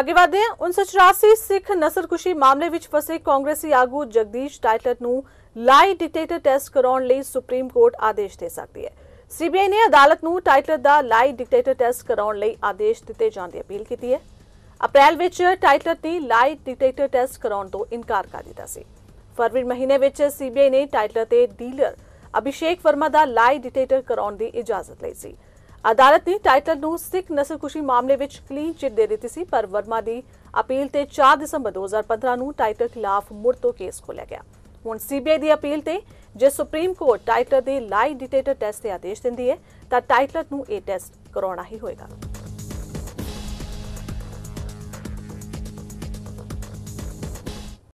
ਅੱਗੇ ਵਧਦੇ ਹਾਂ। 1984 ਸਿੱਖ ਨਸਲਕੁਸ਼ੀ ਮਾਮਲੇ ਵਿੱਚ ਫਸੇ ਕਾਂਗਰਸੀ ਆਗੂ ਜਗਦੀਸ਼ ਟਾਈਟਲਰ ਨੂੰ ਲਾਈ ਡਿਕਟੇਟਰ ਟੈਸਟ ਕਰਾਉਣ ਲਈ ਸੁਪਰੀਮ ਕੋਰਟ ਆਦੇਸ਼ ਦੇ ਸਕਦੀ ਹੈ। ਸੀਬੀਆਈ ਨੇ ਅਦਾਲਤ ਨੂੰ ਟਾਈਟਲਰ ਦਾ ਲਾਈ ਡਿਕਟੇਟਰ ਟੈਸਟ ਕਰਾਉਣ ਲਈ ਆਦੇਸ਼ ਦਿੱਤੇ ਜਾਣ ਦੀ ਅਪੀਲ ਕੀਤੀ ਹੈ। ਅਪ੍ਰੈਲ ਵਿੱਚ ਟਾਈਟਲਰ ਨੇ ਲਾਈ ਡਿਟੇਟਰ ਟੈਸਟ ਕਰਾਉਣ ਤੋਂ ਇਨਕਾਰ ਕਰ ਦਿੱਤਾ ਸੀ। ਫਰਵਰੀ ਮਹੀਨੇ ਵਿੱਚ ਸੀਬੀਆਈ ਨੇ ਟਾਈਟਲਰ ਤੇ ਡੀਲਰ ਅਭਿਸ਼ੇਕ ਵਰਮਾ ਦਾ ਲਾਈ ਡਿਟੇਟਰ ਕਰਾਉਣ ਦੀ ਇਜਾਜ਼ਤ ਲਈ ਸੀ। ਅਦਾਲਤ ਨੇ ਟਾਈਟਲ ਨੂੰ ਸਿੱਖ ਨਸਲਕੁਸ਼ੀ ਮਾਮਲੇ ਵਿੱਚ ਕਲੀਨ ਚਿੱਟ ਦੇ ਦਿੱਤੀ ਸੀ, ਪਰ ਵਰਮਾ ਦੀ ਅਪੀਲ ਤੇ 4 ਦਸੰਬਰ 2015 ਨੂੰ ਟਾਈਟਲ ਖਿਲਾਫ ਮੁੜ ਤੋਂ ਕੇਸ ਖੋਲ੍ਹਿਆ ਗਿਆ। ਹੁਣ ਸੀਬੀਆਈ ਦੀ ਅਪੀਲ ਤੇ ਜੇ ਸੁਪਰੀਮ ਕੋਰਟ ਟਾਈਟਲ ਦੇ ਲਾਈ ਡਿਟੇਟਰ ਟੈਸਟ ਦੇ ਆਦੇਸ਼ ਦਿੰਦੀ ਹੈ, ਤਾਂ ਟਾਈਟਲ ਨੂੰ ਇਹ ਟੈਸਟ ਕਰਾਉਣਾ ਹੀ ਹੋਏਗਾ।